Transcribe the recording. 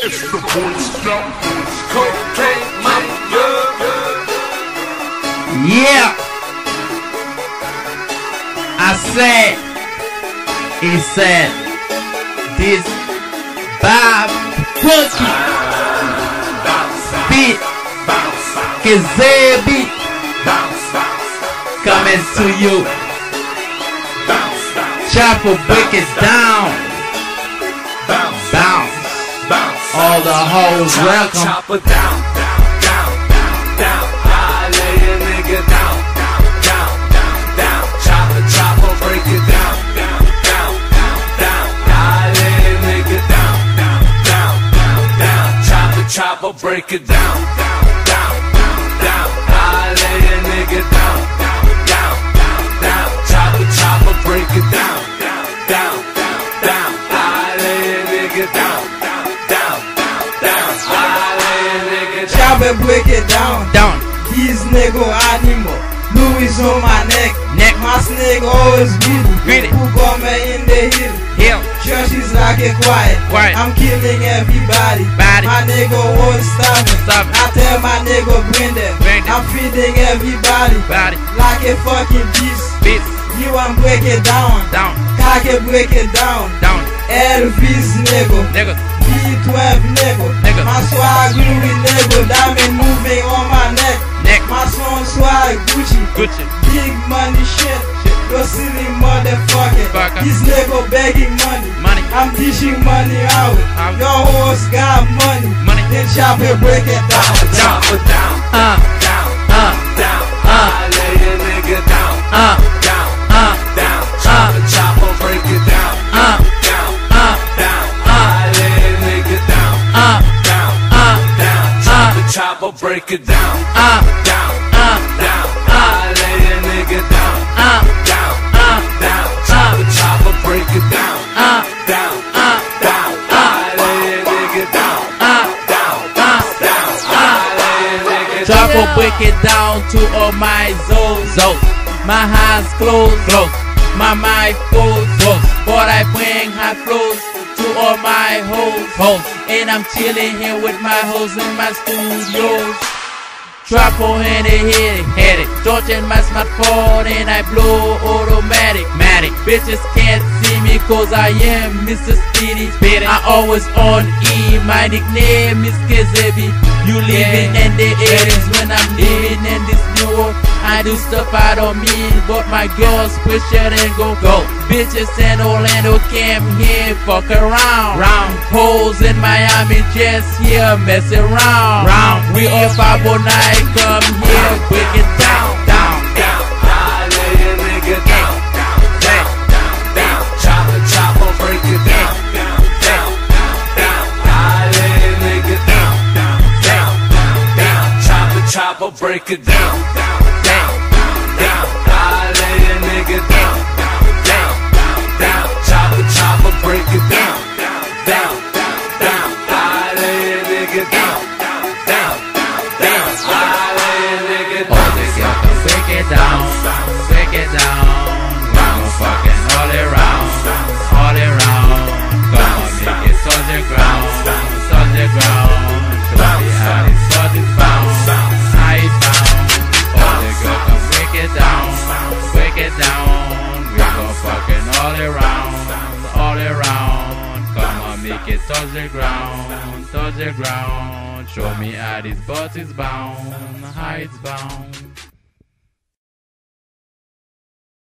It's the Boy Scout. Cocaine Mafia. Yeah. I said, he said, this Bob Cookie beat, Kazay beat, coming to you. Chopper break it down, All the hoes welcome. Chopper down, down, down, down, down. I lay a nigga down, down, down, down, down. Chopper, chopper, break it down, down, down, down, down. I lay a nigga down, down, down, down, down. Chopper, chopper, break it down, down, down, down, down. I lay a nigga down, down, Chopper break it down. Down, These nigga animal. Louis on my neck. neck, My snake always greedy. Greedy. Who got me in the hill? heel, Church is like it quiet. Quiet. I'm killing everybody. Body. My nigga won't stop me. Stop me. I tell my nigga bring them. Bring them. I'm feeding everybody. body, Like a fucking beast. beat, You want break it down. down, Cock it break it down. down, Elvis nigga. nigga, B12 nigga. Nigga. My swag Louis nigga. Diamond moving on my neck. neck, My son swag Gucci. Gucci, Big money shit. Yo silly motherfucker. Fucker. This nigga begging money. money, I'm dishing money out. Out. Your horse got money. money, Then chop it, break it down. Down, uh, down, chopper, break it down, uh, down, uh, down. I lay a nigga down, uh, down, uh, down. Chopper, chopper, break it down, uh, down, uh, down. I lay a nigga down, uh, down, uh. down. I lay a nigga down. Or break it down to all my zones. My eyes closed. Close. My mind goes. Goes. But I bring high flows to all my hoes. Hoes. And I'm chilling here with my hoes in my studios. Trap on in the head, head it. Torching my smartphone and I blow automatic. Matic. Bitches can't see me cause I am Mr. Speedy. I always on E. My nickname is KZB. You living in the 80s when I'm living in this new world. I do stuff I don't mean, but my girls push it and go go. Bitches in Orlando came here, fuck around. Round holes in Miami, just here mess around. Round we all five night, come here, break it down, down, down. I lay a nigga down, down, down, down, down. Chopper, chopper, break it down, down, down, down, down. I lay a nigga down, down, down, down, down. Chopper, chopper, break it down, down. Nigga down, down, down, down. I lay a nigga down. the break it down, break it down. Gon' fucking all around, all around. On, make it on the ground, on the ground. Show me how this spot is bound, how it bound. All the girls break it down, down. We gon' fucking all around, all around. Make it touch the ground, touch the ground. Show me how this butt is bound, how it's bound.